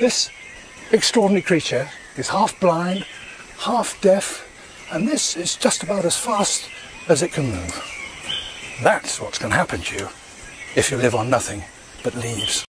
This extraordinary creature is half blind, half deaf, and this is just about as fast as it can move. That's what's going to happen to you if you live on nothing but leaves.